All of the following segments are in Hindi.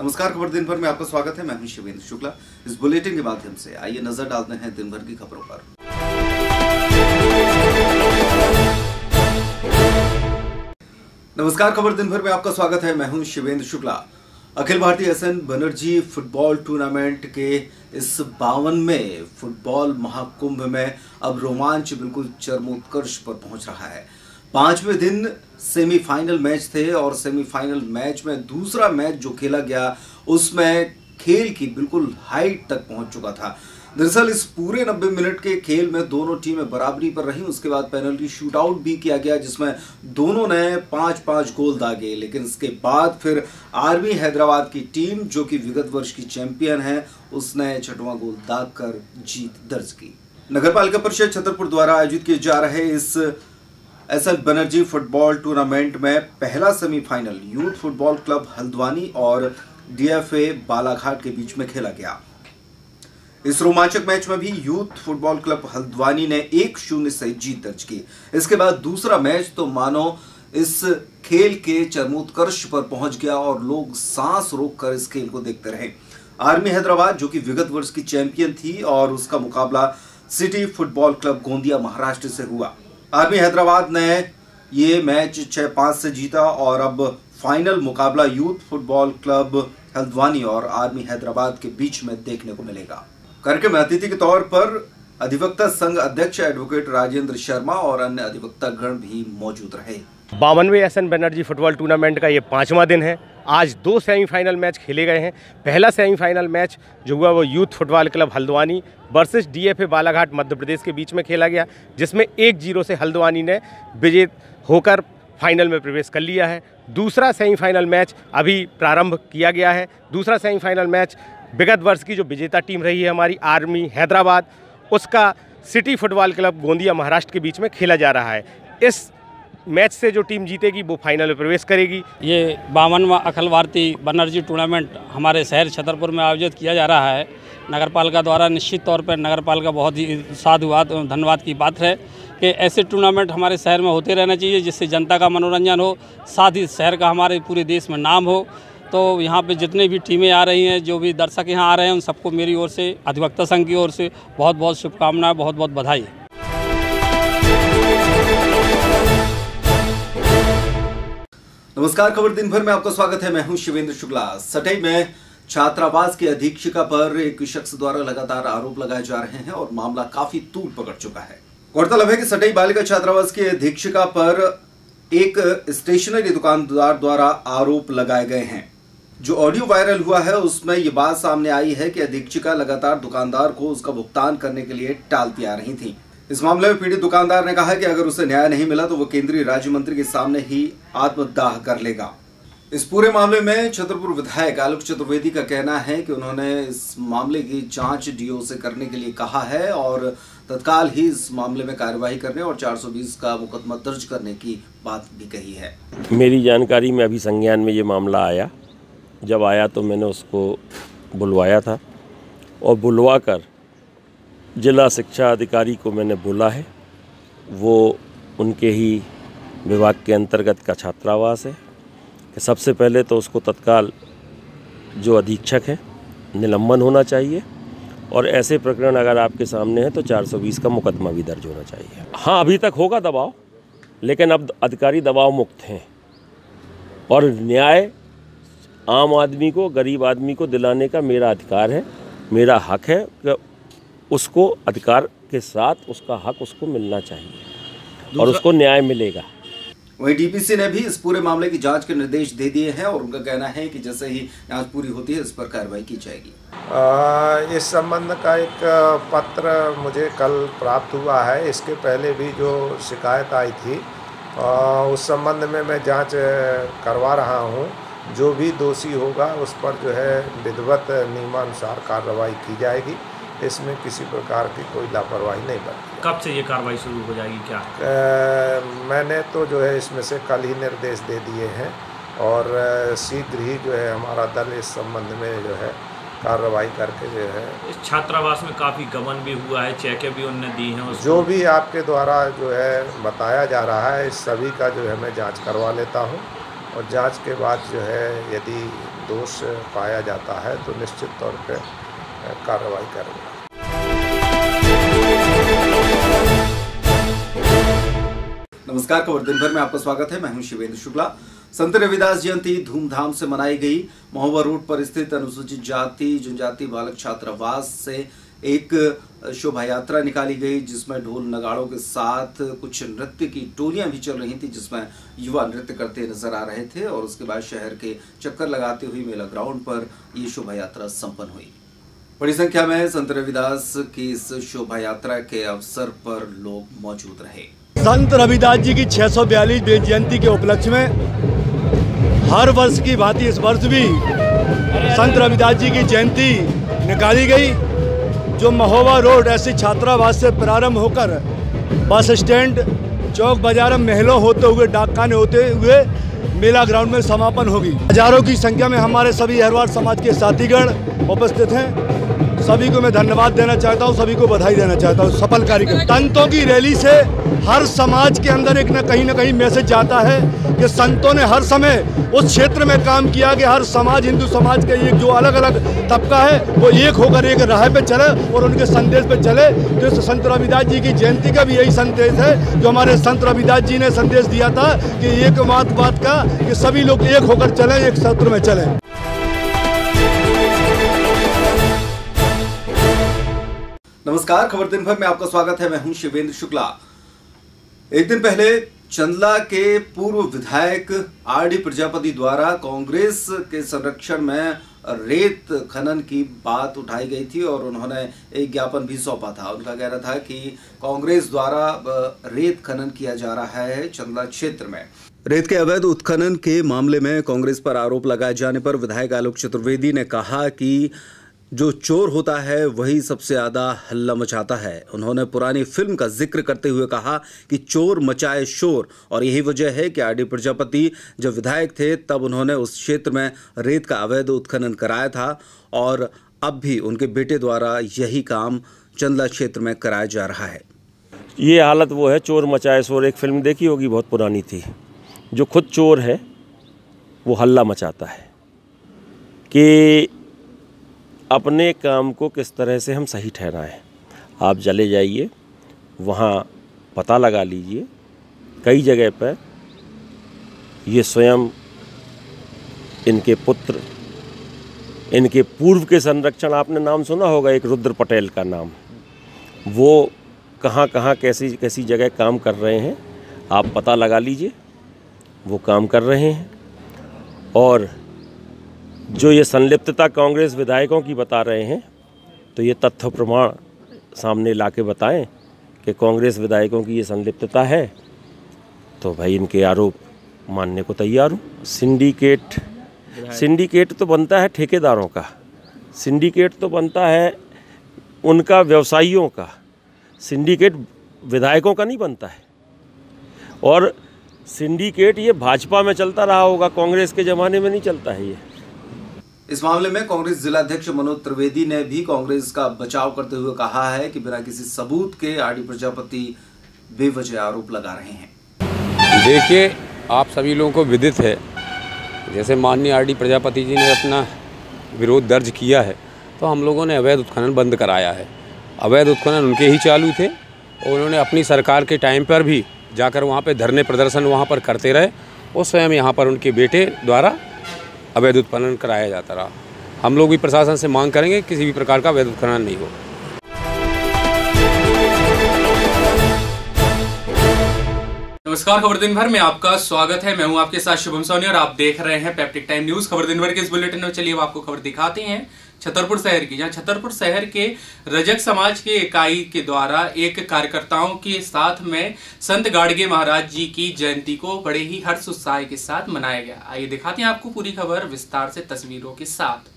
नमस्कार, खबर दिन भर में आपका स्वागत है। मैं हूँ शिवेंद्र शुक्ला। इस बुलेटिन के माध्यम से आइए नज़र डालते हैं दिन भर की खबरों पर। नमस्कार, खबर दिन भर में आपका स्वागत है। मैं हूँ Shivendra Shukla. Akhil Bharatiya SN Banerjee football tournament के इस बावनवें फुटबॉल महाकुंभ में अब रोमांच बिल्कुल चरमोत्कर्ष पर पहुँच रहा है। पाँचवें दिन सेमीफाइनल मैच थे और सेमीफाइनल मैच में दूसरा मैच जो खेला गया, उसमें खेल की बिल्कुल हाइट तक पहुँच चुका था। दरअसल इस पूरे 90 मिनट के खेल में दोनों टीमें बराबरी पर रही। उसके बाद पेनल्टी शूट आउट भी किया गया, जिसमें दोनों ने पाँच पाँच गोल दागे। लेकिन इसके बाद फिर आर्मी हैदराबाद की टीम, जो कि विगत वर्ष की चैंपियन है, उसने छठवां गोल दाग कर जीत दर्ज की। नगर पालिका परिषद छतरपुर द्वारा आयोजित किए जा रहे इस S L Banerjee football tournament में पहला semifinal youth football club Haldwani और डीएफए बालाघाट के बीच में खेला गया। इस रोमांचक मैच में भी यूथ फुटबॉल क्लब हल्द्वानी ने एक शून्य से जीत दर्ज की। इसके बाद दूसरा मैच तो मानो इस खेल के चरमोत्कर्ष पर पहुँच गया और लोग सांस रोककर इस खेल को देखते रहे। आर्मी हैदराबाद, जो कि विगत वर्ष की चैंपियन थी और उसका मुकाबला city football club Gondia, Maharashtra से हुआ। आर्मी हैदराबाद ने ये मैच छह पाँच से जीता और अब फाइनल मुकाबला यूथ फुटबॉल क्लब हल्द्वानी और आर्मी हैदराबाद के बीच में देखने को मिलेगा। कार्यक्रम में अतिथि के तौर पर अधिवक्ता संघ अध्यक्ष एडवोकेट राजेंद्र शर्मा और अन्य अधिवक्ता गण भी मौजूद रहे। बावनवे S N Banerjee football tournament का ये पांचवा दिन है। आज दो सेमीफाइनल मैच खेले गए हैं। पहला सेमीफाइनल मैच जो हुआ वो youth football club Haldwani versus DFA Balaghat, Madhya Pradesh के बीच में खेला गया, जिसमें एक ज़ीरो से हल्द्वानी ने विजेत होकर फाइनल में प्रवेश कर लिया है। दूसरा सेमीफाइनल मैच अभी प्रारंभ किया गया है। दूसरा सेमीफाइनल मैच विगत वर्ष की जो विजेता टीम रही है हमारी आर्मी हैदराबाद, उसका city football club Gondia, Maharashtra के बीच में खेला जा रहा है। इस मैच से जो टीम जीतेगी, वो फाइनल में प्रवेश करेगी। ये बावनवा अखिल भारतीय बनर्जी टूर्नामेंट हमारे शहर छतरपुर में आयोजित किया जा रहा है। नगर पालिका द्वारा निश्चित तौर पर नगर पालिका बहुत ही साधुवाद एवं धन्यवाद की बात है कि ऐसे टूर्नामेंट हमारे शहर में होते रहना चाहिए, जिससे जनता का मनोरंजन हो, साथ ही शहर का हमारे पूरे देश में नाम हो। तो यहाँ पे जितने भी टीमें आ रही हैं, जो भी दर्शक यहाँ आ रहे हैं, उन सबको मेरी ओर से, अधिवक्ता संघ की ओर से बहुत बहुत शुभकामनाएँ बहुत बहुत बधाई। नमस्कार, खबर दिन भर में आपका स्वागत है। मैं हूँ शिवेंद्र शुक्ला। सटई में छात्रावास की अधीक्षिका पर एक शख्स द्वारा लगातार आरोप लगाए जा रहे हैं और मामला काफ़ी तूल पकड़ चुका है। गौरतलब है कि सटई बालिका छात्रावास की अधीक्षिका पर एक स्टेशनरी दुकानदार द्वारा आरोप लगाए गए हैं। जो ऑडियो वायरल हुआ है, उसमें ये बात सामने आई है कि अधीक्षिका लगातार दुकानदार को उसका भुगतान करने के लिए टालती आ रही थी। इस मामले में पीड़ित दुकानदार ने कहा कि अगर उसे न्याय नहीं मिला तो वो केंद्रीय राज्य मंत्री के सामने ही आत्मदाह कर लेगा। इस पूरे मामले में छतरपुर विधायक आलोक चतुर्वेदी का कहना है कि उन्होंने इस मामले की जाँच डीओ से करने के लिए कहा है और तत्काल ही इस मामले में कार्यवाही करने और 420 का मुकदमा दर्ज करने की बात भी कही है। मेरी जानकारी में अभी संज्ञान में ये मामला आया। जब आया तो मैंने उसको बुलवाया था और बुलवा कर जिला शिक्षा अधिकारी को मैंने बोला है, वो उनके ही विभाग के अंतर्गत का छात्रावास है। कि सबसे पहले तो उसको तत्काल जो अधीक्षक है, निलंबन होना चाहिए और ऐसे प्रकरण अगर आपके सामने हैं तो 420 का मुकदमा भी दर्ज होना चाहिए। हाँ अभी तक होगा दबाव, लेकिन अब अधिकारी दबाव मुक्त हैं और न्याय आम आदमी को गरीब आदमी को दिलाने का मेरा अधिकार है मेरा हक है कि उसको अधिकार के साथ उसका हक उसको मिलना चाहिए और उसको न्याय मिलेगा। वहीं डीपीसी ने भी इस पूरे मामले की जाँच के निर्देश दे दिए हैं और उनका कहना है कि जैसे ही जाँच पूरी होती है इस पर कार्रवाई की जाएगी। आ, इस संबंध का एक पत्र मुझे कल प्राप्त हुआ है। इसके पहले भी जो शिकायत आई थी आ, उस संबंध में मैं जाँच करवा रहा हूँ। जो भी दोषी होगा उस पर जो है विधिवत नियमानुसार कार्रवाई की जाएगी। इसमें किसी प्रकार की कोई लापरवाही नहीं बरती कब से ये कार्रवाई शुरू हो जाएगी? क्या? अ, मैंने तो जो है इसमें से कल ही निर्देश दे दिए हैं और शीघ्र ही जो है हमारा दल इस संबंध में जो है कार्रवाई करके जो है इस छात्रावास में काफ़ी गमन भी हुआ है चेकें भी उनने दी हैं जो भी आपके द्वारा जो है बताया जा रहा है इस सभी का जो है मैं जाँच करवा लेता हूँ। और जाँच के बाद जो है यदि दोष पाया जाता है तो निश्चित तौर पे कार्रवाई करेंगे। नमस्कार, खबर दिन भर में आपका स्वागत है। मैं हूँ शिवेंद्र शुक्ला। संत रविदास जयंती धूमधाम से मनाई गई। महोबा रोड पर स्थित अनुसूचित जाति, जनजाति बालक छात्रावास से एक शोभा यात्रा निकाली गई, जिसमें ढोल नगाड़ों के साथ कुछ नृत्य की टोलियाँ भी चल रही थी, जिसमें युवा नृत्य करते नज़र आ रहे थे और उसके बाद शहर के चक्कर लगाते हुए मेला ग्राउंड पर ये शोभा यात्रा संपन्न हुई। बड़ी संख्या में संत रविदास की इस शोभा यात्रा के अवसर पर लोग मौजूद रहे। संत रविदास जी की 642 जयंती के उपलक्ष्य में हर वर्ष की भांति इस वर्ष भी संत रविदास जी की जयंती निकाली गई। जो महोबा रोड ऐसी छात्रावास से प्रारंभ होकर बस स्टैंड, चौक बाज़ार महलों होते हुए, डाकखाने होते हुए मेला ग्राउंड में समापन होगी। हज़ारों की संख्या में हमारे सभी अहरवार समाज के साथीगण उपस्थित हैं। सभी को मैं धन्यवाद देना चाहता हूँ, सभी को बधाई देना चाहता हूँ। सफल कार्यक्रम। संतों की रैली से हर समाज के अंदर एक न कहीं ना कहीं मैसेज जाता है कि संतों ने हर समय उस क्षेत्र में काम किया कि हर समाज, हिंदू समाज का एक जो अलग अलग तबका है, वो एक होकर एक राह पे चले और उनके संदेश पे चले। तो संत रविदास जी की जयंती का भी यही संदेश है जो हमारे संत रविदास जी ने संदेश दिया था कि एक बात बात का कि सभी लोग एक होकर चले, एक सत्र में चले। नमस्कार, खबर दिन भर में आपका स्वागत है। मैं हूँ शिवेंद्र शुक्ला। एक दिन पहले चंदला के पूर्व विधायक आर डी प्रजापति द्वारा कांग्रेस के संरक्षण में रेत खनन की बात उठाई गई थी और उन्होंने एक ज्ञापन भी सौंपा था। उनका कहना था कि कांग्रेस द्वारा रेत खनन किया जा रहा है चंदला क्षेत्र में। रेत के अवैध उत्खनन के मामले में कांग्रेस पर आरोप लगाए जाने पर विधायक आलोक चतुर्वेदी ने कहा कि जो चोर होता है, वही सबसे ज़्यादा हल्ला मचाता है। उन्होंने पुरानी फ़िल्म का ज़िक्र करते हुए कहा कि चोर मचाए शोर, और यही वजह है कि आर डी प्रजापति जब विधायक थे, तब उन्होंने उस क्षेत्र में रेत का अवैध उत्खनन कराया था, और अब भी उनके बेटे द्वारा यही काम चंदला क्षेत्र में कराया जा रहा है। ये हालत वो है, चोर मचाए शोर। एक फ़िल्म देखी होगी, बहुत पुरानी थी। जो खुद चोर है, वो हल्ला मचाता है। कि अपने काम को किस तरह से हम सही ठहराएँ। आप चले जाइए, वहाँ पता लगा लीजिए, कई जगह पर ये स्वयं इनके पुत्र, इनके पूर्व के संरक्षण, आपने नाम सुना होगा एक रुद्र पटेल का नाम। वो कहाँ कहाँ, कैसी कैसी जगह काम कर रहे हैं, आप पता लगा लीजिए, वो काम कर रहे हैं। और जो ये संलिप्तता कांग्रेस विधायकों की बता रहे हैं तो ये तथ्य प्रमाण सामने ला के बताएँ कि कांग्रेस विधायकों की ये संलिप्तता है तो भाई इनके आरोप मानने को तैयार हूँ। सिंडिकेट सिंडिकेट तो बनता है ठेकेदारों का सिंडिकेट तो बनता है उनका व्यवसायियों का सिंडिकेट विधायकों का नहीं बनता है। और सिंडिकेट ये भाजपा में चलता रहा होगा कांग्रेस के ज़माने में नहीं चलता है ये। इस मामले में कांग्रेस जिलाध्यक्ष मनोज त्रिवेदी ने भी कांग्रेस का बचाव करते हुए कहा है कि बिना किसी सबूत के आर डी प्रजापति बेवजह आरोप लगा रहे हैं। देखिए, आप सभी लोगों को विदित है, जैसे माननीय आर डी प्रजापति जी ने अपना विरोध दर्ज किया है तो हम लोगों ने अवैध उत्खनन बंद कराया है। अवैध उत्खनन उनके ही चालू थे, और उन्होंने अपनी सरकार के टाइम पर भी जाकर वहाँ पर धरने प्रदर्शन वहाँ पर करते रहे, और स्वयं यहाँ पर उनके बेटे द्वारा अवैध उत्खनन कराया जाता रहा। हम लोग भी प्रशासन से मांग करेंगे किसी भी प्रकार का अवैध उत्खनन नहीं हो। नमस्कार, खबर दिन भर में आपका स्वागत है। मैं हूँ आपके साथ शुभम सोनी और आप देख रहे हैं पैप्टिक टाइम न्यूज़ खबर दिन भर के इस बुलेटिन में चलिए आपको खबर दिखाते हैं। छतरपुर शहर की, जहाँ छतरपुर शहर के रजक समाज के इकाई के द्वारा एक कार्यकर्ताओं के साथ में संत गाड़गे महाराज जी की जयंती को बड़े ही हर्ष उत्साह के साथ मनाया गया। आइए दिखाते हैं आपको पूरी खबर विस्तार से तस्वीरों के साथ।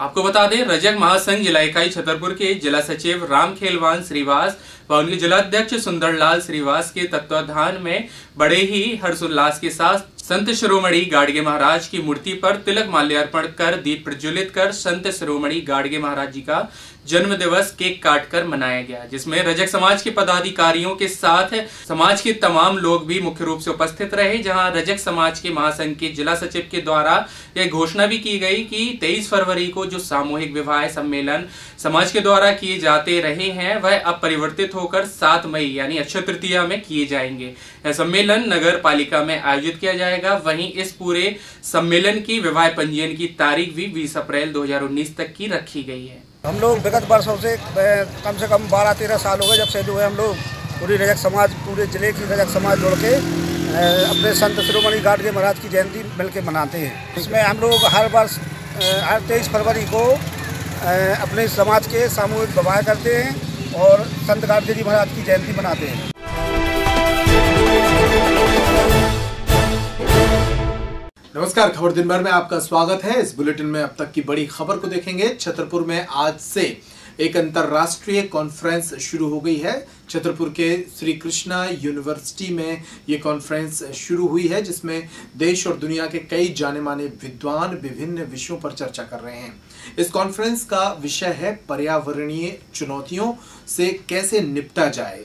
आपको बता दें, रजक महासंघ जिला इकाई छतरपुर के जिला सचिव राम खेलवान श्रीवास व उनके जिलाध्यक्ष सुंदरलाल श्रीवास के तत्वाधान में बड़े ही हर्षोल्लास के साथ संत शिरोमणि गाडगे महाराज की मूर्ति पर तिलक माल्यार्पण कर दीप प्रज्वलित कर संत शिरोमणि गाडगे महाराज जी का जन्म दिवस केक काट कर मनाया गया, जिसमें रजक समाज के पदाधिकारियों के साथ समाज के तमाम लोग भी मुख्य रूप से उपस्थित रहे, जहाँ रजक समाज के महासंघ के जिला सचिव के द्वारा यह घोषणा भी की गई कि 23 फरवरी को जो सामूहिक विवाह सम्मेलन समाज के द्वारा किए जाते रहे हैं, वह अब होकर 7 मई, यानी अक्षय तृतीया में किए जाएँगे। सम्मेलन नगर पालिका में आयोजित किया जाएगा। वहीं इस पूरे सम्मेलन की, विवाह पंजीयन की तारीख भी 20 अप्रैल 2019 तक की रखी गई है। हम लोग विगत वर्षों से कम से कम बारह तेरह साल हो गए जब से जो है हम लोग पूरी रजक समाज, पूरे ज़िले की रजक समाज जोड़ के अपने संत शिरोमणि गाडगे महाराज की जयंती मिलकर मनाते हैं। इसमें हम लोग हर वर्ष हर तेईस फरवरी को अपने समाज के सामूहिक विवाह करते हैं। और संत गाडगे जी महाराज की जयंती मनाते हैं। नमस्कार, खबर दिन भर में आपका स्वागत है। इस बुलेटिन में अब तक की बड़ी खबर को देखेंगे। छतरपुर में आज से एक अंतर्राष्ट्रीय कॉन्फ्रेंस शुरू हो गई है। छतरपुर के श्री कृष्णा यूनिवर्सिटी में ये कॉन्फ्रेंस शुरू हुई है, जिसमें देश और दुनिया के कई जाने माने विद्वान विभिन्न विषयों पर चर्चा कर रहे हैं। इस कॉन्फ्रेंस का विषय है पर्यावरणीय चुनौतियों से कैसे निपटा जाए।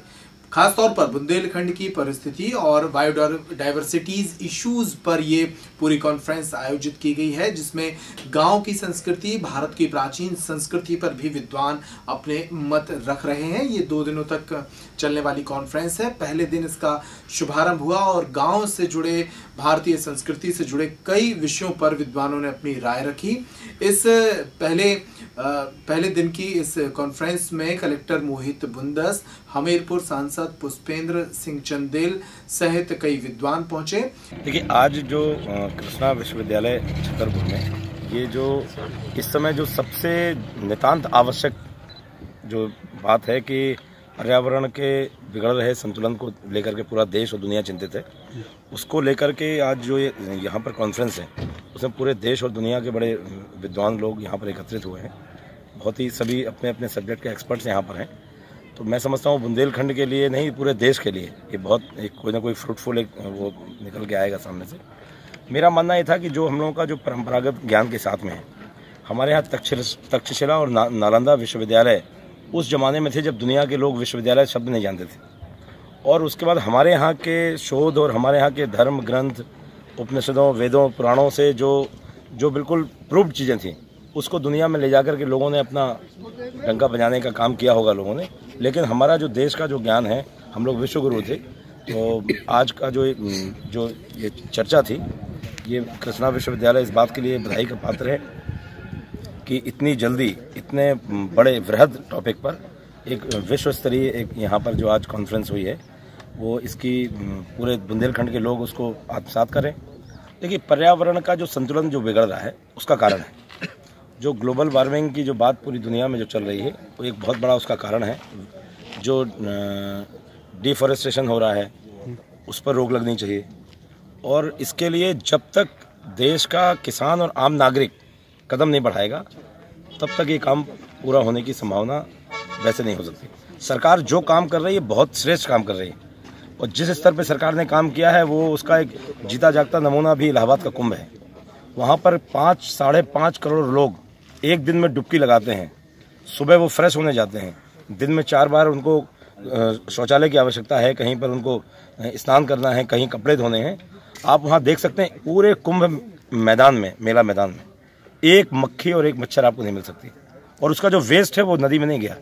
खासतौर पर बुंदेलखंड की परिस्थिति और बायोडाइवर्सिटीज इश्यूज़ पर ये पूरी कॉन्फ्रेंस आयोजित की गई है, जिसमें गाँव की संस्कृति, भारत की प्राचीन संस्कृति पर भी विद्वान अपने मत रख रहे हैं। ये दो दिनों तक चलने वाली कॉन्फ्रेंस है। पहले दिन इसका शुभारंभ हुआ और गाँव से जुड़े, भारतीय संस्कृति से जुड़े कई विषयों पर विद्वानों ने अपनी राय रखी। इस पहले पहले दिन की इस कॉन्फ्रेंस में कलेक्टर मोहित बुंदस, हमीरपुर सांसद पुष्पेंद्र सिंह चंदेल सहित कई विद्वान पहुँचे। देखिए, आज जो कृष्णा विश्वविद्यालय छतरपुर में, ये जो, इस समय जो सबसे नितांत आवश्यक जो बात है कि पर्यावरण के बिगड़ रहे संतुलन को लेकर के पूरा देश और दुनिया चिंतित है, उसको लेकर के आज जो यहाँ पर कॉन्फ्रेंस है, उसमें पूरे देश और दुनिया के बड़े विद्वान लोग यहाँ पर एकत्रित हुए हैं। बहुत ही सभी अपने अपने सब्जेक्ट के एक्सपर्ट्स यहाँ पर हैं। तो मैं समझता हूँ बुंदेलखंड के लिए नहीं पूरे देश के लिए ये बहुत एक कोई ना कोई फ्रूटफुल एक वो निकल के आएगा सामने से। मेरा मानना ये था कि जो हम लोगों का जो परंपरागत ज्ञान के साथ में है हमारे यहाँ तक्षशिला और ना, नालंदा विश्वविद्यालय उस जमाने में थे जब दुनिया के लोग विश्वविद्यालय शब्द नहीं जानते थे। और उसके बाद हमारे यहाँ के शोध और हमारे यहाँ के धर्म ग्रंथ उपनिषदों वेदों पुराणों से जो जो बिल्कुल प्रूव्ड चीज़ें थी उसको दुनिया में ले जाकर के लोगों ने अपना डंका बजाने का काम किया होगा लोगों ने। लेकिन हमारा जो देश का जो ज्ञान है, हम लोग विश्वगुरु थे। तो आज का जो जो ये चर्चा थी, ये कृष्णा विश्वविद्यालय इस बात के लिए बधाई का पात्र है कि इतनी जल्दी, इतने बड़े वृहद टॉपिक पर एक विश्व स्तरीय एक यहाँ पर जो आज कॉन्फ्रेंस हुई है, वो इसकी पूरे बुंदेलखंड के लोग उसको आत्मसात करें। देखिए, पर्यावरण का जो संतुलन जो बिगड़ रहा है, उसका कारण है। जो ग्लोबल वार्मिंग की जो बात पूरी दुनिया में जो चल रही है, वो एक बहुत बड़ा उसका कारण है। जो डिफॉरेस्टेशन हो रहा है, उस पर रोक लगनी चाहिए। और इसके लिए जब तक देश का किसान और आम नागरिक कदम नहीं बढ़ाएगा, तब तक ये काम पूरा होने की संभावना वैसे नहीं हो सकती। सरकार जो काम कर रही है, बहुत श्रेष्ठ काम कर रही है। और जिस स्तर पर सरकार ने काम किया है, वो उसका एक जीता जागता नमूना भी इलाहाबाद का कुंभ है। वहाँ पर पाँच, साढ़े पाँच करोड़ लोग एक दिन में डुबकी लगाते हैं। सुबह वो फ्रेश होने जाते हैं। दिन में चार बार उनको शौचालय की आवश्यकता है, कहीं पर उनको स्नान करना है, कहीं कपड़े धोने हैं। आप वहाँ देख सकते हैं, पूरे कुंभ मैदान में, मेला मैदान में, एक मक्खी और एक मच्छर आपको नहीं मिल सकती। और उसका जो वेस्ट है, वो नदी में नहीं गया।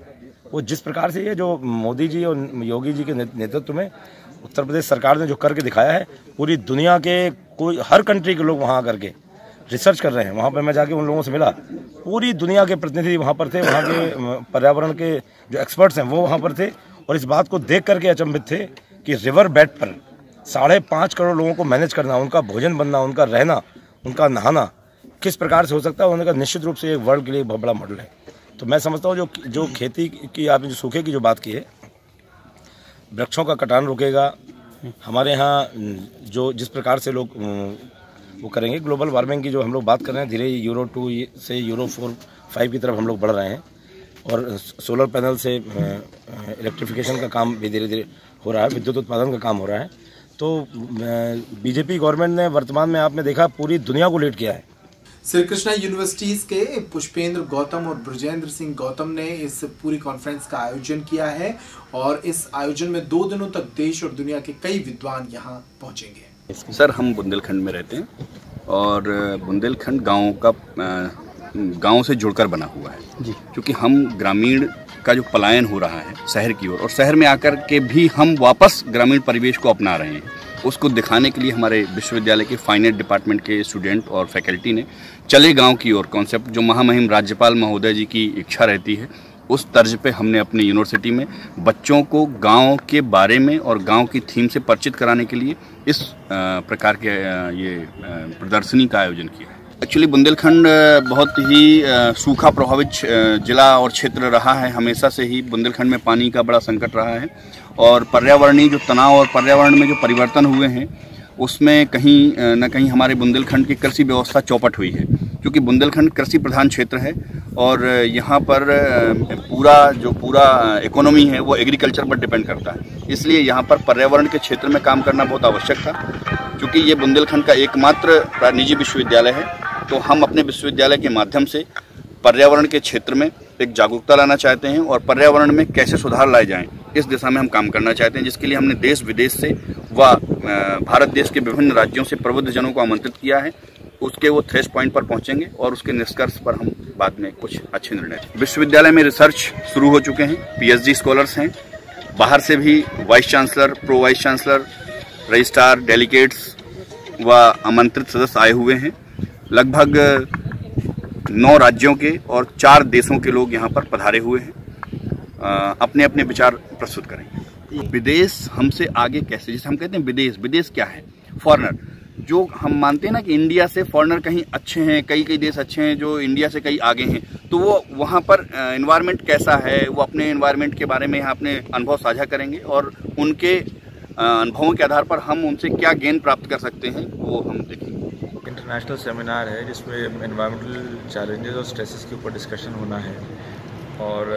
वो जिस प्रकार से ये जो मोदी जी और योगी जी के नेतृत्व में उत्तर प्रदेश सरकार ने जो करके दिखाया है, पूरी दुनिया के कोई, हर कंट्री के लोग वहाँ आकर के रिसर्च कर रहे हैं। वहाँ पर मैं जाके उन लोगों से मिला। पूरी दुनिया के प्रतिनिधि वहाँ पर थे। वहाँ के पर्यावरण के जो एक्सपर्ट्स हैं, वो वहाँ पर थे। और इस बात को देख करके अचंभित थे कि रिवर बेड पर साढ़े पाँच करोड़ लोगों को मैनेज करना, उनका भोजन बनना, उनका रहना, उनका नहाना, किस प्रकार से हो सकता है, उन्होंने कहा, निश्चित रूप से एक वर्ल्ड के लिए बहुत बड़ा मॉडल है। तो मैं समझता हूँ, जो जो खेती की आपने जो सूखे की जो बात की है, वृक्षों का कटान रुकेगा। हमारे यहाँ जो जिस प्रकार से लोग वो करेंगे। ग्लोबल वार्मिंग की जो हम लोग बात कर रहे हैं, धीरे यूरो टू से यूरो फोर फाइव की तरफ़ हम लोग बढ़ रहे हैं और सोलर पैनल से इलेक्ट्रिफिकेशन का काम भी धीरे धीरे हो रहा है, विद्युत उत्पादन का काम हो रहा है। तो बीजेपी गवर्नमेंट ने वर्तमान में आपने देखा पूरी दुनिया को लीड किया है। श्री कृष्णा यूनिवर्सिटीज के पुष्पेंद्र गौतम और ब्रजेंद्र सिंह गौतम ने इस पूरी कॉन्फ्रेंस का आयोजन किया है और इस आयोजन में दो दिनों तक देश और दुनिया के कई विद्वान यहाँ पहुँचेंगे। सर हम बुंदेलखंड में रहते हैं और बुंदेलखंड गाँव का गाँव से जुड़कर बना हुआ है। जी। क्योंकि हम ग्रामीण का जो पलायन हो रहा है शहर की ओर और शहर में आकर के भी हम वापस ग्रामीण परिवेश को अपना रहे हैं उसको दिखाने के लिए हमारे विश्वविद्यालय के फाइनेट डिपार्टमेंट के स्टूडेंट और फैकल्टी ने चले गाँव की ओर कॉन्सेप्ट जो महामहिम राज्यपाल महोदय जी की इच्छा रहती है उस तर्ज पे हमने अपनी यूनिवर्सिटी में बच्चों को गाँव के बारे में और गाँव की थीम से परिचित कराने के लिए इस प्रकार के ये प्रदर्शनी का आयोजन किया है। एक्चुअली बुंदेलखंड बहुत ही सूखा प्रभावित जिला और क्षेत्र रहा है। हमेशा से ही बुंदेलखंड में पानी का बड़ा संकट रहा है और पर्यावरणीय जो तनाव और पर्यावरण में जो परिवर्तन हुए हैं, उसमें कहीं न कहीं हमारे बुंदेलखंड की कृषि व्यवस्था चौपट हुई है। क्योंकि बुंदेलखंड कृषि प्रधान क्षेत्र है और यहाँ पर पूरा जो पूरा इकोनॉमी है वो एग्रीकल्चर पर डिपेंड करता है। इसलिए यहाँ पर पर्यावरण के क्षेत्र में काम करना बहुत आवश्यक था, क्योंकि ये बुंदेलखंड का एकमात्र निजी विश्वविद्यालय है। तो हम अपने विश्वविद्यालय के माध्यम से पर्यावरण के क्षेत्र में एक जागरूकता लाना चाहते हैं और पर्यावरण में कैसे सुधार लाए जाएँ, इस दिशा में हम काम करना चाहते हैं, जिसके लिए हमने देश विदेश से व भारत देश के विभिन्न राज्यों से प्रबुद्ध जनों को आमंत्रित किया है। उसके वो थ्रेस पॉइंट पर पहुँचेंगे और उसके निष्कर्ष पर हम बाद में कुछ अच्छे निर्णय विश्वविद्यालय में रिसर्च शुरू हो चुके हैं पीएचडी स्कॉलर्स हैं। बाहर से भी vice chancellor pro vice chancellor registrar delegates व आमंत्रित सदस्य आए हुए हैं। लगभग नौ राज्यों के और चार देशों के लोग यहाँ पर पधारे हुए हैं। अपने अपने विचार प्रस्तुत करेंगे। विदेश हमसे आगे कैसे? जैसे हम कहते हैं विदेश विदेश क्या है? फॉरनर जो हम मानते हैं ना कि इंडिया से फॉरनर कहीं अच्छे हैं, कई कई देश अच्छे हैं, जो इंडिया से कई आगे हैं तो वो वहाँ पर इन्वायरमेंट कैसा है, वो अपने इन्वायरमेंट के बारे में यहाँ अपने अनुभव साझा करेंगे और उनके अनुभवों के आधार पर हम उनसे क्या गेन प्राप्त कर सकते हैं, वो हम देखेंगे। इंटरनेशनल सेमिनार है, जिसमें इन्वायरमेंटल चैलेंजेस और स्ट्रेसेस के ऊपर डिस्कशन होना है। और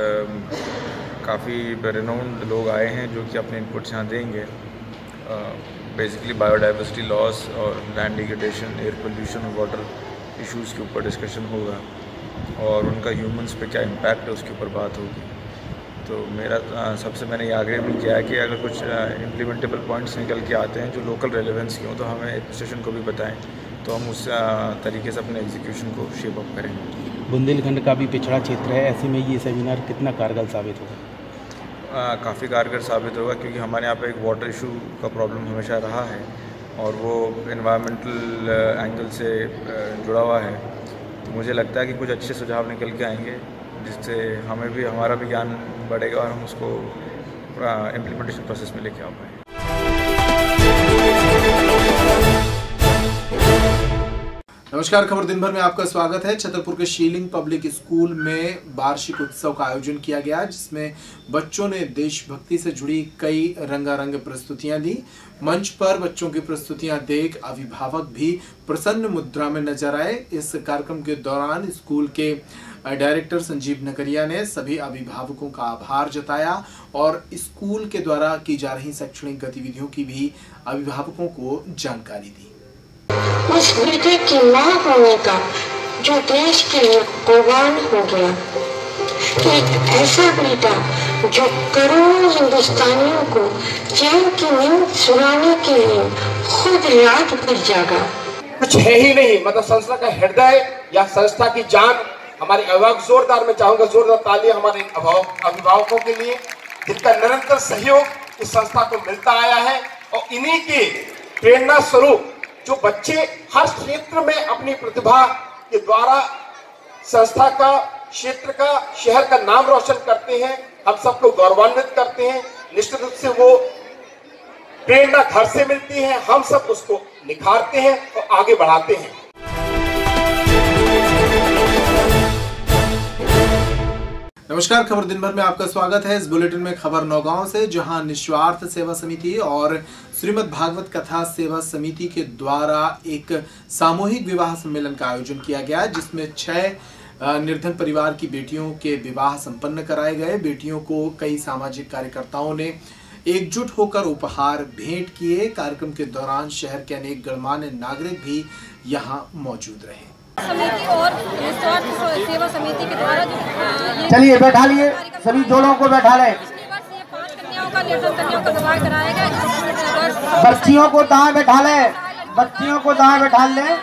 काफ़ी रिनाउंड लोग आए हैं जो कि अपने इनपुट्स यहाँ देंगे। बेसिकली बायोडाइवर्सिटी लॉस और लैंड डिग्रेडेशन एयर पोल्यूशन और वाटर इश्यूज़ के ऊपर डिस्कशन होगा। और उनका ह्यूमंस पे क्या इम्पैक्ट है उसके ऊपर बात होगी। तो मेरा सबसे मैंने ये आग्रह भी किया है कि अगर कुछ इम्प्लीमेंटेबल पॉइंट्स निकल के आते हैं जो लोकल रेलिवेंस के हों तो हमें एडमिनिस्ट्रेशन को भी बताएँ। तो हम उस तरीके से अपने एग्जीक्यूशन को शेप अप करेंगे। बुंदेलखंड का भी पिछड़ा क्षेत्र है। ऐसे में ये सेमिनार कितना कारगर साबित होगा? काफ़ी कारगर साबित होगा क्योंकि हमारे यहाँ पर एक वाटर इशू का प्रॉब्लम हमेशा रहा है और वो इन्वायरमेंटल एंगल से जुड़ा हुआ है। तो मुझे लगता है कि कुछ अच्छे सुझाव निकल के आएँगे, जिससे हमें भी, हमारा भी ज्ञान बढ़ेगा और हम उसको इम्प्लीमेंटेशन प्रोसेस में लेके आ पाएँ नमस्कार, खबर दिन भर में आपका स्वागत है। छतरपुर के शीलिंग पब्लिक स्कूल में वार्षिक उत्सव का आयोजन किया गया, जिसमें बच्चों ने देशभक्ति से जुड़ी कई रंगारंग प्रस्तुतियाँ दी। मंच पर बच्चों की प्रस्तुतियाँ देख अभिभावक भी प्रसन्न मुद्रा में नज़र आए। इस कार्यक्रम के दौरान स्कूल के डायरेक्टर संजीव नकरिया ने सभी अभिभावकों का आभार जताया और स्कूल के द्वारा की जा रही शैक्षणिक गतिविधियों की भी अभिभावकों को जानकारी दी। उस बेटे की माँ होने का जो देश के लिए कुर्बान हो गया। एक ऐसा बेटा जो करोड़ों हिंदुस्तानियों को चैन की नींद सुनाने के लिए खुद रात भर जागा। कुछ है ही नहीं मतलब संस्था का हृदय या संस्था की जान हमारे अभिभावक जोरदार में चाहूँगा, जोरदार ताली हमारे अभिभावकों के लिए, जिनका निरंतर सहयोग इस संस्था को मिलता आया है और इन्हीं के प्रेरणा स्वरूप जो बच्चे हर क्षेत्र में अपनी प्रतिभा के द्वारा संस्था का, क्षेत्र का, शहर का नाम रोशन करते हैं, हम सबको गौरवान्वित करते हैं। निश्चित रूप से वो प्रेरणा घर से मिलती है, हम सब उसको निखारते हैं और आगे बढ़ाते हैं। नमस्कार, खबर दिन भर में आपका स्वागत है इस बुलेटिन में खबर नौगांव से, जहाँ निस्वार्थ सेवा समिति और श्रीमद भागवत कथा सेवा समिति के द्वारा एक सामूहिक विवाह सम्मेलन का आयोजन किया गया, जिसमें छह निर्धन परिवार की बेटियों के विवाह संपन्न कराए गए। बेटियों को कई सामाजिक कार्यकर्ताओं ने एकजुट होकर उपहार, भेंट किए। कार्यक्रम के दौरान शहर के अनेक गणमान्य नागरिक भी यहाँ मौजूद रहे। समिति और निस्वार्थ सेवा समिति के द्वारा जो चलिए बैठा लिए। सभी जोड़ों को बैठा लें वर्ष बच्चियों को दाएँ बैठा लें। बच्चियों को दाएँ बैठा लें।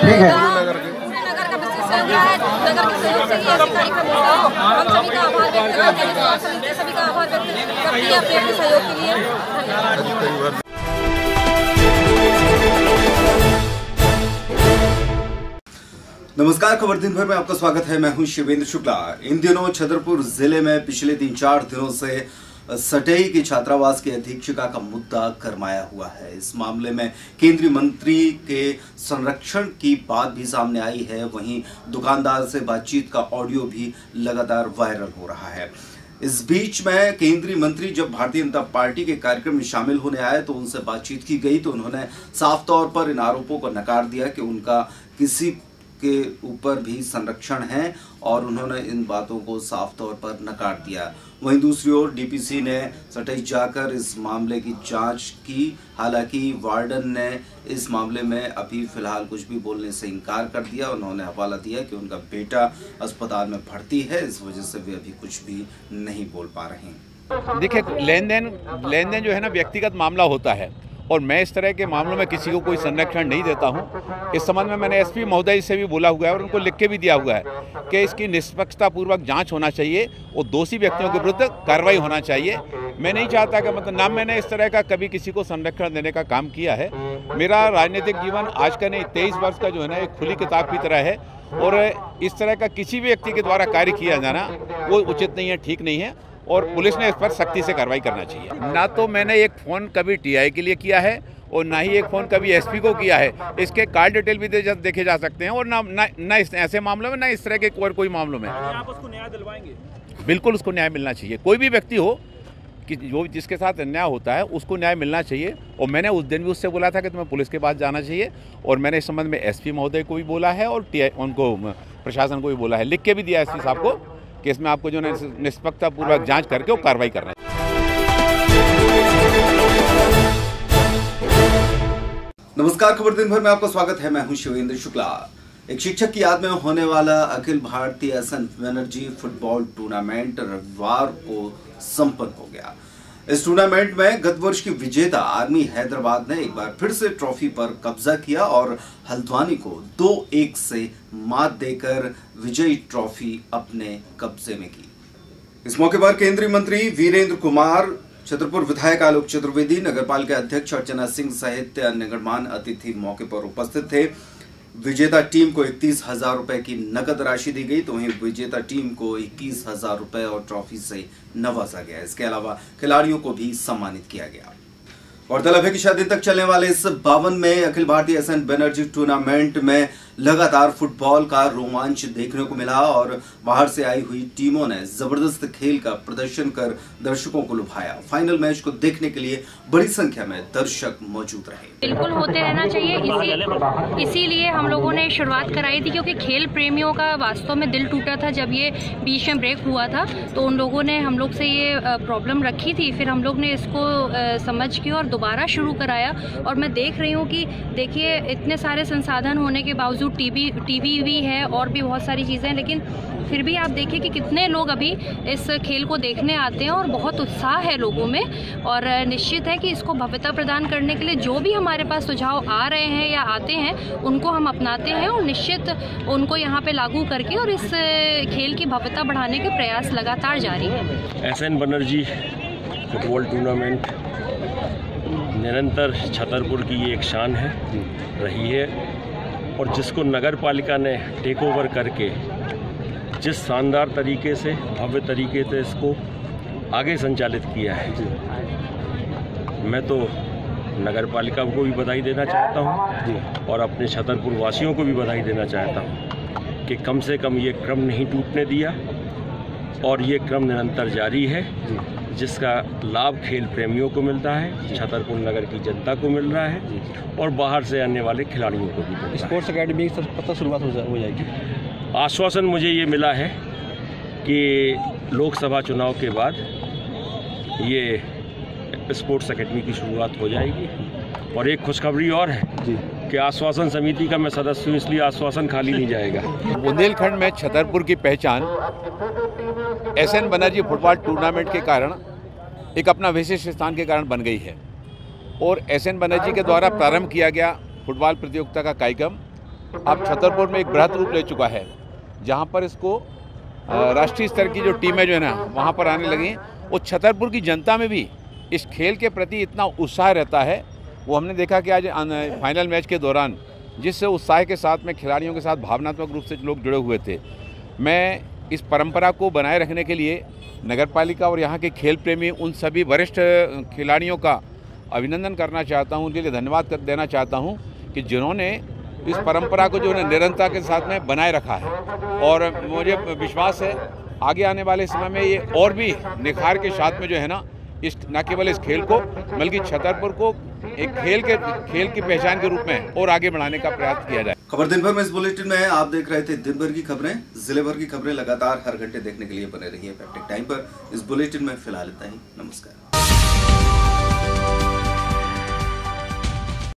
ठीक है। रहा सभी का आभार व्यक्त करते अपने सहयोग के लिए। नमस्कार, खबर दिन भर में आपका स्वागत है। मैं हूँ शिवेंद्र शुक्ला। इन दिनों छतरपुर ज़िले में पिछले तीन चार दिनों से सटई की छात्रावास की अधीक्षिका का मुद्दा गरमाया हुआ है। इस मामले में केंद्रीय मंत्री के संरक्षण की बात भी सामने आई है। वहीं दुकानदार से बातचीत का ऑडियो भी लगातार वायरल हो रहा है। इस बीच में केंद्रीय मंत्री जब भारतीय जनता पार्टी के कार्यक्रम में शामिल होने आए तो उनसे बातचीत की गई तो उन्होंने साफ़ तौर पर इन आरोपों को नकार दिया कि उनका किसी के ऊपर भी संरक्षण है और उन्होंने इन बातों को साफ़ तौर पर नकार दिया। वहीं दूसरी ओर डीपीसी ने सटई जाकर इस मामले की जाँच की। हालाँकि वार्डन ने इस मामले में अभी फ़िलहाल कुछ भी बोलने से इनकार कर दिया। उन्होंने हवाला दिया कि उनका बेटा अस्पताल में भर्ती है, इस वजह से वे अभी कुछ भी नहीं बोल पा रहे हैं। देखिए, लेन देन लेन देन जो है ना, व्यक्तिगत मामला होता है। और मैं इस तरह के मामलों में किसी को कोई संरक्षण नहीं देता हूँ। इस संबंध में मैंने एसपी महोदय से भी बोला हुआ है और उनको लिख के भी दिया हुआ है कि इसकी निष्पक्षतापूर्वक जाँच होना चाहिए और दोषी व्यक्तियों के विरुद्ध कार्रवाई होना चाहिए। मैं नहीं चाहता कि मतलब ना मैंने इस तरह का कभी किसी को संरक्षण देने का काम किया है। मेरा राजनीतिक जीवन आज का नहीं, तेईस वर्ष का जो है ना, एक खुली किताब की तरह है। और इस तरह का किसी भी व्यक्ति के द्वारा कार्य किया जाना, वो उचित नहीं है, ठीक नहीं है। और पुलिस ने इस पर सख्ती से कार्रवाई करना चाहिए। ना तो मैंने एक फ़ोन कभी टीआई के लिए किया है और ना ही एक फ़ोन कभी एसपी को किया है। इसके कार्ड डिटेल भी दे- देखे जा सकते हैं और ना ना, ना इस ऐसे मामलों में ना इस तरह के और कोई मामलों में। आप उसको न्याय दिलवाएँगे? बिल्कुल उसको न्याय मिलना चाहिए। कोई भी व्यक्ति हो कि जो जिसके साथ अन्याय होता है उसको न्याय मिलना चाहिए। और मैंने उस दिन भी उससे बोला था कि तुम्हें पुलिस के पास जाना चाहिए। और मैंने इस संबंध में एसपी महोदय को भी बोला है और टी उनको प्रशासन को भी बोला है। लिख के भी दिया एसपी साहब को। कि इसमें आपको जो है निष्पक्षतापूर्वक जाँच करके वो कार्रवाई करना है नमस्कार, खबर दिन भर में आपका स्वागत है। मैं हूँ शिवेंद्र शुक्ला। एक शिक्षक की याद में होने वाला अखिल भारतीय संत बनर्जी फुटबॉल टूर्नामेंट रविवार को संपन्न हो गया। इस टूर्नामेंट में गत वर्ष की विजेता आर्मी हैदराबाद ने एक बार फिर से ट्रॉफी पर कब्जा किया और हल्द्वानी को दो एक से मात देकर विजयी ट्रॉफी अपने कब्जे में की। इस मौके पर केंद्रीय मंत्री वीरेंद्र कुमार, छतरपुर विधायक आलोक चतुर्वेदी नगर पालिका अध्यक्ष अर्चना सिंह सहित अन्य गणमान अतिथि मौके पर उपस्थित थे। विजेता टीम को इकतीस हज़ार रुपए की नकद राशि दी गई तो वहीं विजेता टीम को इक्कीस हज़ार रुपए और ट्रॉफी से नवाजा गया। इसके अलावा खिलाड़ियों को भी सम्मानित किया गया। और गौरतलब है कि शादी तक चलने वाले इस बावन में Akhil Bharatiya S N Banerjee tournament में लगातार फुटबॉल का रोमांच देखने को मिला और बाहर से आई हुई टीमों ने ज़बरदस्त खेल का प्रदर्शन कर दर्शकों को लुभाया। फाइनल मैच को देखने के लिए बड़ी संख्या में दर्शक मौजूद रहे। बिल्कुल होते रहना चाहिए, इसी इसीलिए हम लोगों ने शुरुआत कराई थी क्योंकि खेल प्रेमियों का वास्तव में दिल टूटा था जब ये बीच में ब्रेक हुआ था। तो उन लोगों ने हम लोग से ये प्रॉब्लम रखी थी। फिर हम लोग ने इसको समझ के और दोबारा शुरू कराया। और मैं देख रही हूँ कि देखिए, इतने सारे संसाधन होने के बावजूद टीवी टीवी भी है और भी बहुत सारी चीज़ें हैं, लेकिन फिर भी आप देखिए कि कितने लोग अभी इस खेल को देखने आते हैं और बहुत उत्साह है लोगों में और निश्चित है कि इसको भव्यता प्रदान करने के लिए जो भी हमारे पास सुझाव आ रहे हैं या आते हैं, उनको हम अपनाते हैं और निश्चित उनको यहाँ पे लागू करके और इस खेल की भव्यता बढ़ाने के प्रयास लगातार जारी है। S N Banerjee, football tournament, निरंतर छतरपुर की ये एक शान है, रही है। और जिसको नगर पालिका ने टेक ओवर करके जिस शानदार तरीके से भव्य तरीके से इसको आगे संचालित किया है। मैं तो नगर पालिका को भी बधाई देना चाहता हूँ और अपने छतरपुर वासियों को भी बधाई देना चाहता हूँ कि कम से कम ये क्रम नहीं टूटने दिया। और ये क्रम निरंतर जारी है जिसका लाभ खेल प्रेमियों को मिलता है छतरपुर नगर की जनता को मिल रहा है और बाहर से आने वाले खिलाड़ियों को भी मिल रहा है। स्पोर्ट्स अकेडमी की पता शुरुआत हो जाएगी। आश्वासन मुझे ये मिला है कि लोकसभा चुनाव के बाद ये स्पोर्ट्स अकेडमी की शुरुआत हो जाएगी और एक खुशखबरी और है। कि आश्वासन समिति का मैं सदस्य हूँ, इसलिए आश्वासन खाली नहीं जाएगा। बुंदेलखंड में छतरपुर की पहचान S N Banerjee football tournament के कारण एक अपना विशिष्ट स्थान के कारण बन गई है और एस एन बनर्जी के द्वारा प्रारंभ किया गया फुटबॉल प्रतियोगिता का कार्यक्रम अब छतरपुर में एक बृहद रूप ले चुका है, जहाँ पर इसको राष्ट्रीय स्तर की जो टीमें जो है ना, वहाँ पर आने लगी और छतरपुर की जनता में भी इस खेल के प्रति इतना उत्साह रहता है वो हमने देखा कि आज फाइनल मैच के दौरान जिस उत्साह के साथ में खिलाड़ियों के साथ भावनात्मक रूप से लोग जुड़े हुए थे। मैं इस परंपरा को बनाए रखने के लिए नगर पालिका और यहाँ के खेल प्रेमी, उन सभी वरिष्ठ खिलाड़ियों का अभिनंदन करना चाहता हूँ, उनके लिए धन्यवाद कर देना चाहता हूँ कि जिन्होंने इस परंपरा को जो है निरंतरता के साथ में बनाए रखा है। और मुझे विश्वास है, आगे आने वाले समय में ये और भी निखार के साथ में जो है ना, इस, न केवल इस खेल को, बल्कि छतरपुर को एक खेल के, खेल की पहचान के रूप में और आगे बढ़ाने का प्रयास किया जाए। खबर दिन भर में इस बुलेटिन में आप देख रहे थे दिन भर की खबरें। ज़िले भर की खबरें लगातार हर घंटे देखने के लिए बने रही है इस बुलेटिन में फ़िलहाल इतना ही। नमस्कार।